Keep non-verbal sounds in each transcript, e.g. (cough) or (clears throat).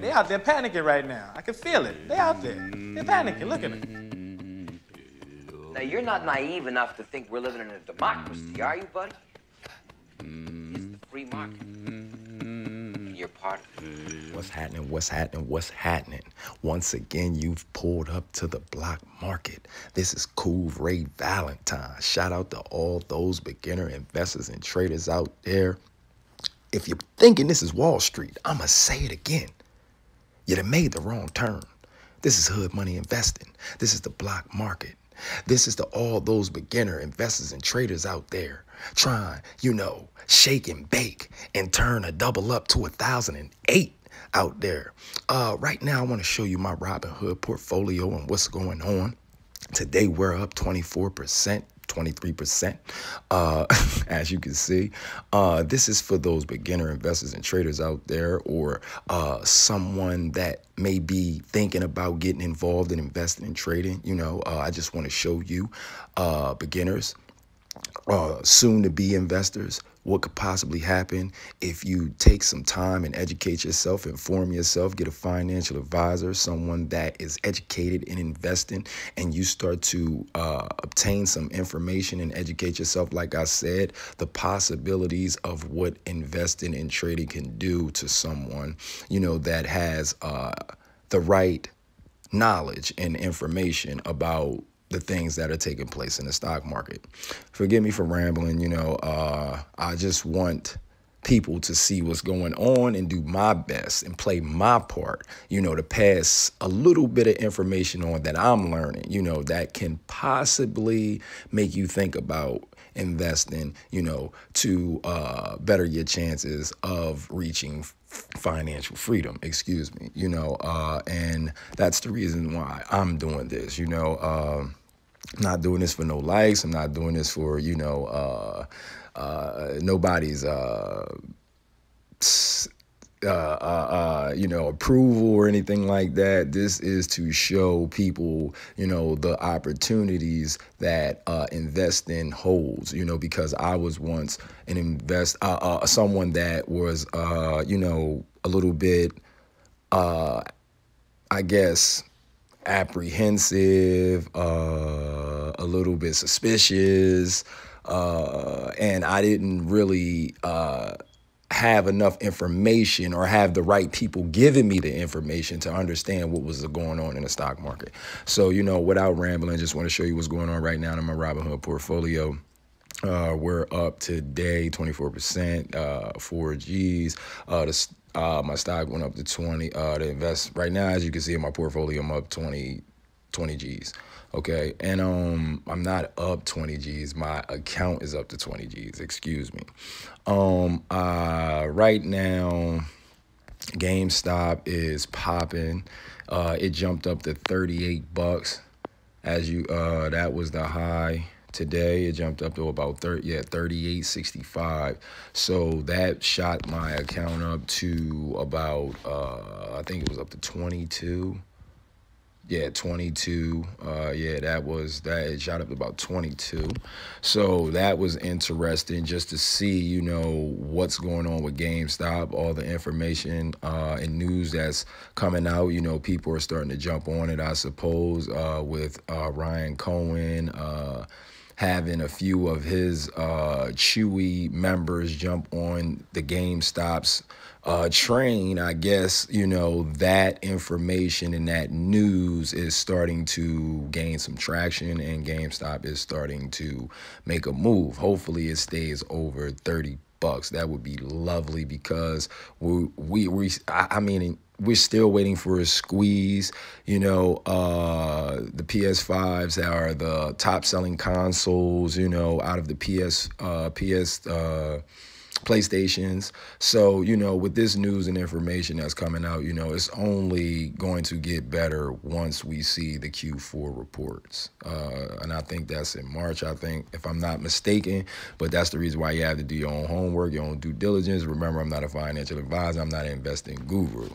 They out there panicking right now. I can feel it. They out there. They're panicking. Look at them. Now, you're not naive enough to think we're living in a democracy, are you, bud? It's the free market. And you're part of it. What's happening? What's happening? What's happening? Once again, you've pulled up to the block market. This is Cool Ray Valentine. Shout out to all those beginner investors and traders out there. If you're thinking this is Wall Street, I'm going to say it again. You'd have made the wrong turn. This is hood money investing. This is the block market. This is to all those beginner investors and traders out there trying, you know, shake and bake and turn a double up to a thousand and eight out there. Uh, right now, I want to show you my Robinhood portfolio and what's going on. Today, we're up 24%. 23%. Uh, (laughs) as you can see, uh, this is for those beginner investors and traders out there, or uh, someone that may be thinking about getting involved in investing and trading. You know, uh, I just want to show you uh, beginners uh, soon to be investors, what could possibly happen if you take some time and educate yourself, inform yourself, get a financial advisor, someone that is educated in investing, and you start to uh, obtain some information and educate yourself. Like I said, the possibilities of what investing and trading can do to someone, you know, that has uh, the right knowledge and information about the things that are taking place in the stock market. Forgive me for rambling, you know, uh, I just want people to see what's going on and do my best and play my part, you know, to pass a little bit of information on that I'm learning, you know, that can possibly make you think about investing, you know, to uh, better your chances of reaching financial freedom, excuse me, you know, uh, and that's the reason why I'm doing this, you know. Um, I'm not doing this for no likes. I'm not doing this for, you know, uh, uh, nobody's, uh, uh, uh, you know, approval or anything like that. This is to show people, you know, the opportunities that uh, investing holds. You know, because I was once an invest, uh, uh, someone that was, uh, you know, a little bit, uh, I guess, apprehensive, uh, a little bit suspicious, uh, and I didn't really uh, have enough information or have the right people giving me the information to understand what was going on in the stock market. So, you know, without rambling, just want to show you what's going on right now in my Robinhood portfolio. Uh, we're up today 24%, uh, 4Gs. Uh, the uh, my stock went up to 20. Uh, invest right now, as you can see in my portfolio, I'm up 20, 20 G's. Okay, and um, I'm not up 20 G's. My account is up to 20 G's. Excuse me. Um, uh, right now, GameStop is popping. Uh, it jumped up to 38 bucks. As you, uh, that was the high today it jumped up to about 30 yeah 3865 so that shot my account up to about uh i think it was up to 22 yeah 22 uh yeah that was that it shot up to about 22 so that was interesting just to see you know what's going on with gamestop all the information uh and news that's coming out. You know people are starting to jump on it i suppose uh with uh ryan cohen uh having a few of his uh, Chewy members jump on the GameStop's uh, train, I guess, you know, that information and that news is starting to gain some traction and GameStop is starting to make a move. Hopefully it stays over 30 bucks. That would be lovely because we, we, we I, I mean, we're still waiting for a squeeze. You know, uh, the PS5s are the top selling consoles, you know, out of the PS, uh, PS, uh, PlayStations. So, you know, with this news and information that's coming out, you know, it's only going to get better once we see the Q4 reports. Uh, and I think that's in March, I think, if I'm not mistaken. But that's the reason why you have to do your own homework, your own due diligence. Remember, I'm not a financial advisor, I'm not an investing guru.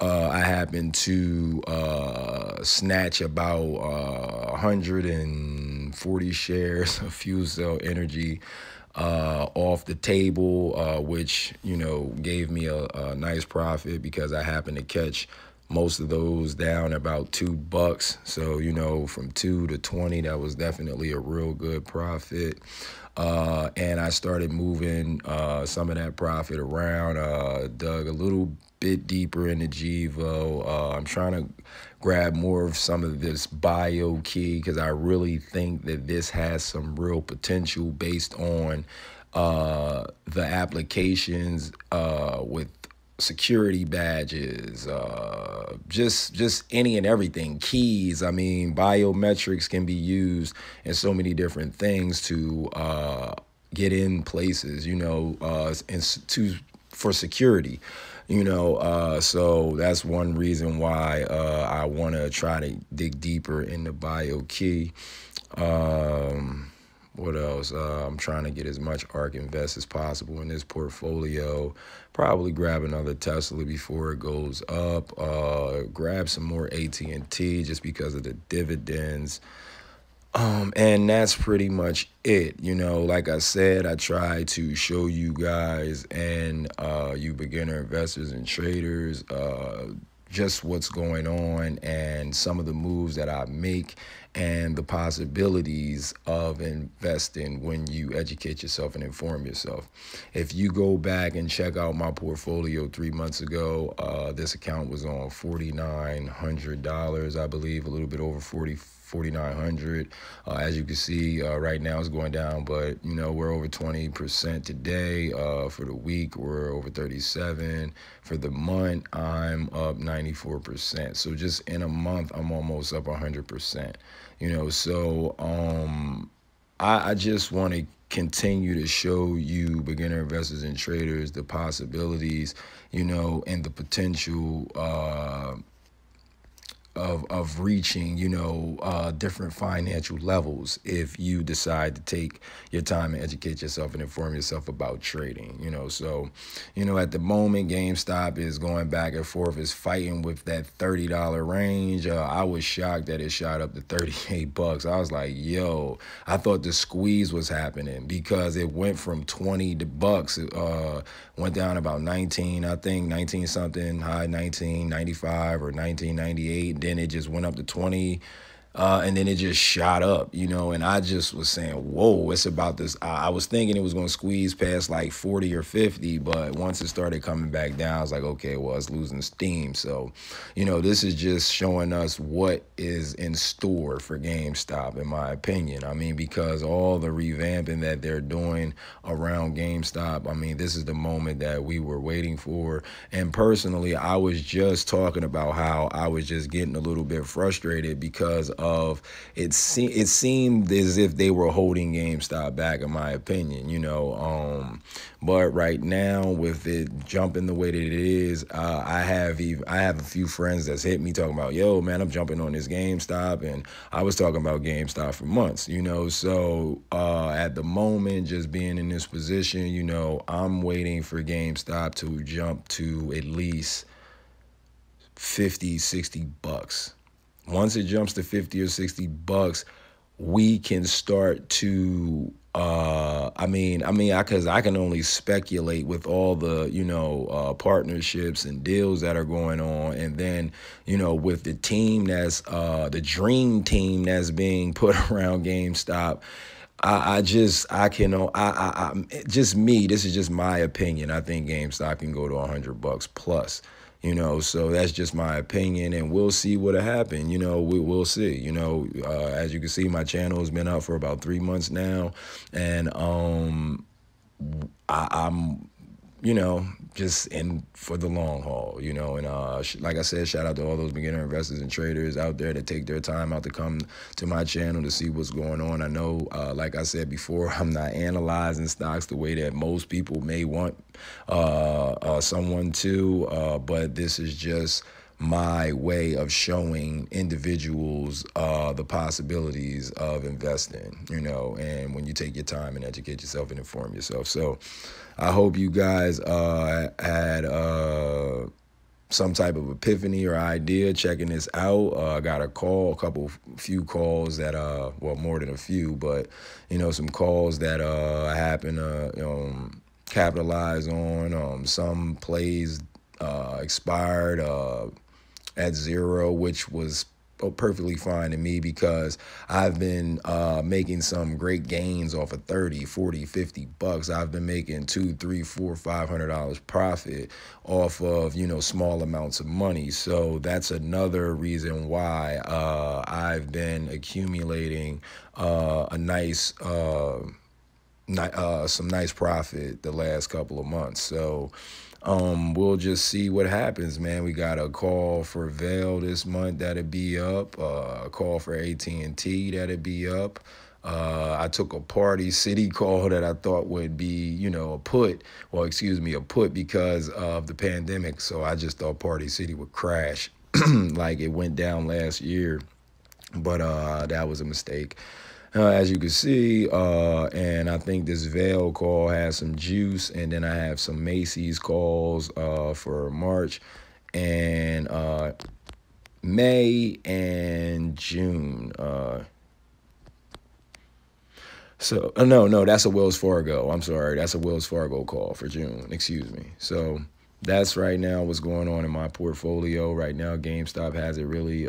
Uh, I happen to uh, snatch about uh, 140 uh, shares of (laughs) Fuel Cell Energy uh, off the table, uh, which you know gave me a, a nice profit because I happened to catch most of those down about two bucks. So, you know, from two to 20, that was definitely a real good profit. Uh, and I started moving uh, some of that profit around, uh, dug a little bit deeper into Gevo. Uh, I'm trying to grab more of some of this Bio-Key because I really think that this has some real potential based on uh, the applications uh, with security badges, uh, just just any and everything, keys. I mean, biometrics can be used in so many different things to uh, get in places. You know, uh, and to for security. You know, uh, so that's one reason why uh, I want to try to dig deeper in the Bio-Key. Um, what else? Uh, I'm trying to get as much ARK Invest as possible in this portfolio. Probably grab another Tesla before it goes up. Uh, grab some more AT&T just because of the dividends. Um, and that's pretty much it. You know, like I said, I try to show you guys and uh, you beginner investors and traders uh, just what's going on and some of the moves that I make and the possibilities of investing when you educate yourself and inform yourself. If you go back and check out my portfolio three months ago, uh, this account was on $4,900, I believe, a little bit over 40 4,900. Uh, as you can see, uh, right now it's going down, but you know we're over 20% today. Uh, for the week, we're over 37. For the month, I'm up 94%. So just in a month, I'm almost up 100%. You know, so um, I, I just want to continue to show you beginner investors and traders the possibilities, you know, and the potential uh, of of reaching you know uh, different financial levels if you decide to take your time and educate yourself and inform yourself about trading you know? So you know at the moment GameStop is going back and forth is fighting with that $30 range. Uh, I was shocked that it shot up to 38 bucks. I was like yo I thought the squeeze was happening because it went from 20 to bucks uh, went down about 19 I think 19 something high 1995 or 1998 then it just went up to 20 uh, and then it just shot up, you know. And I just was saying, "Whoa, it's about this." I, I was thinking it was going to squeeze past like 40 or 50, but once it started coming back down, I was like, "Okay, well, it's losing steam." So, you know, this is just showing us what is in store for GameStop, in my opinion. I mean, because all the revamping that they're doing around GameStop, I mean, this is the moment that we were waiting for. And personally, I was just talking about how I was just getting a little bit frustrated because of it se- it seemed as if they were holding GameStop back in my opinion, you know. Um, but right now with it jumping the way that it is, uh, I have even, I have a few friends that's hit me talking about, "Yo, man, I'm jumping on this GameStop." And I was talking about GameStop for months, you know. So, uh, at the moment just being in this position, you know, I'm waiting for GameStop to jump to at least 50, 60 bucks once it jumps to 50 or 60 bucks, we can start to uh i mean i mean i because i can only speculate with all the you know uh partnerships and deals that are going on. And then you know with the team that's uh the dream team that's being (laughs) put around gamestop I, I just I can I, I I just me this is just my opinion. I think GameStop can go to 100 bucks plus you know so that's just my opinion and we'll see what'll happen you know we, we'll see you know uh, as you can see my channel has been up for about three months now and um I, i'm you know, just in for the long haul, you know. And uh, like I said, shout out to all those beginner investors and traders out there that take their time out to come to my channel to see what's going on. I know, uh, like I said before, (laughs) I'm not analyzing stocks the way that most people may want uh, uh someone to, uh, but this is just my way of showing individuals uh, the possibilities of investing, you know, and when you take your time and educate yourself and inform yourself. So I hope you guys uh, had. Uh, some type of epiphany or idea checking this out. Uh, I got a call, a couple, few calls that, uh, well, more than a few, but you know, some calls that uh, I happen to you know, capitalize on. Um, some plays uh, expired uh, at zero, which was perfectly fine to me because I've been uh, making some great gains off of 30, 40, 50 bucks. I've been making two, three, four, five hundred dollars profit off of, you know, small amounts of money. So that's another reason why uh, I've been accumulating uh, a nice, uh, uh, some nice profit the last couple of months. So um, we'll just see what happens, man. We got a call for Vail this month that'll be up. Uh, a call for AT and T that'll be up. Uh, I took a Party City (laughs) call that I thought would be, you know, a put. Well, excuse me, a put because of the pandemic. So I just thought Party City would crash, (clears throat) like it went down last year. But uh, that was a mistake uh, as you can see. Uh, and I think this Vail call has some juice. And then I have some Macy's calls uh, for March and uh, May and June. Uh, so, uh, no, no, that's a Wells Fargo. I'm sorry. That's a Wells Fargo call for June. Excuse me. So, that's right now what's going on in my portfolio. Right now, GameStop has it really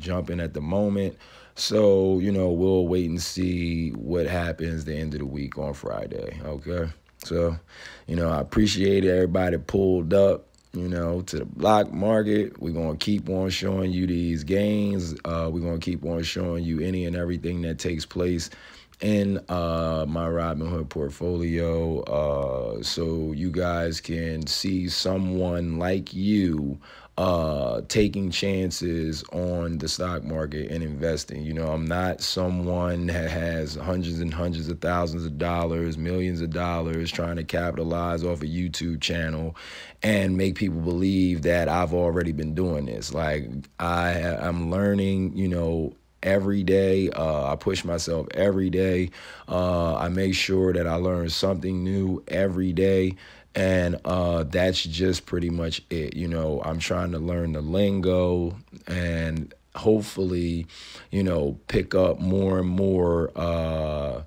jumping at the moment. So, you know, we'll wait and see what happens the end of the week on Friday. Okay. So, you know, I appreciate everybody pulled up, you know, to the block market. We're going to keep on showing you these gains. Uh, we're going to keep on showing you any and everything that takes place in uh, my Robinhood portfolio uh, so you guys can see someone like you uh, taking chances on the stock market and investing. You know, I'm not someone that has hundreds and hundreds of thousands of dollars, millions of dollars trying to capitalize off a YouTube channel and make people believe that I've already been doing this. Like I I'm learning, you know, every day. Uh, I push myself every day. Uh, I make sure that I learn something new every day and uh, that's just pretty much it. You know, I'm trying to learn the lingo and hopefully, you know, pick up more and more uh,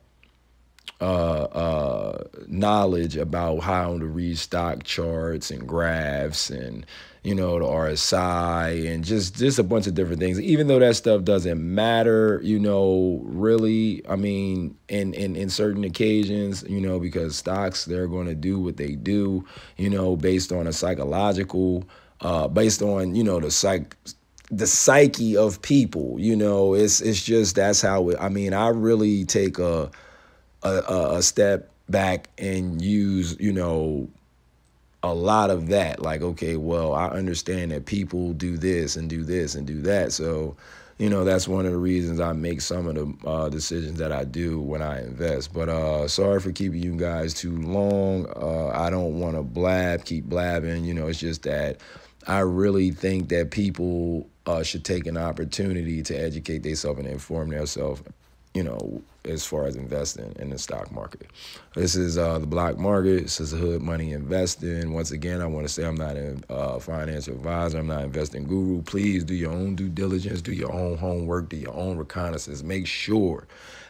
uh, uh, knowledge about how to read stock charts and graphs and you know, the RSI and just just a bunch of different things. Even though that stuff doesn't matter, you know, really, I mean, in in, in certain occasions, you know, because stocks they're going to do what they do, you know, based on a psychological, uh, based on you know the psych the psyche of people. You know, it's it's just that's how it. I mean, I really take a a, a step back and use you know a lot of that. Like, okay, well, I understand that people do this and do this and do that. So, you know, that's one of the reasons I make some of the uh, decisions that I do when I invest. But uh, sorry for keeping you guys too long. Uh, I don't want to blab, keep blabbing. You know, it's just that I really think that people uh, should take an opportunity to educate themselves and inform themselves you know, as far as investing in the stock market. This is uh, the block market. This is Hood Money Investing. Once again, I want to say I'm not a uh, financial advisor. I'm not investing guru. Please do your own due diligence, do your own homework, do your own reconnaissance. Make sure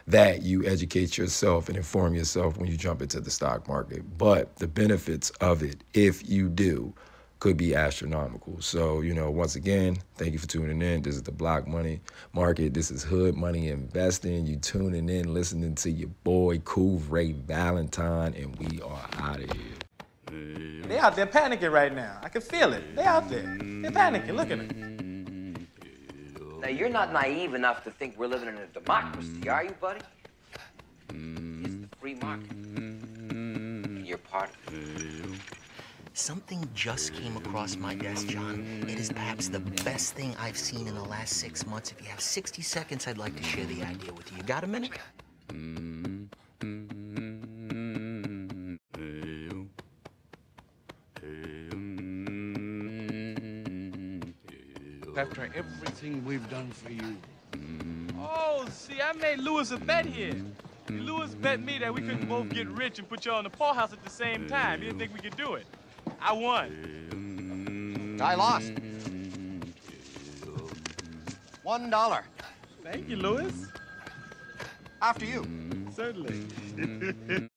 that you educate yourself and inform yourself when you jump into the stock market. But the benefits of it, if you do, could be astronomical. So, you know, once again, thank you for tuning in. This is the Block Money Market. This is Hood Money Investing. You tuning in, listening to your boy Cool Ray Valentine, and we are out of here. They out there panicking right now. I can feel it. They out there. They're panicking. Look at them. Now you're not naive enough to think we're living in a democracy, are you, buddy? It's the free market. And you're part of it. Something just came across my desk, John. It is perhaps the best thing I've seen in the last six months. If you have 60 seconds, I'd like to share the idea with you. You got a minute? After everything we've done for you. Oh, see, I made Lewis a bet here. Lewis bet me that we couldn't both get rich and put you on the poorhouse at the same time. He didn't think we could do it. I won. Mm. I lost. One dollar. Thank you, Lewis. After you. Certainly. (laughs)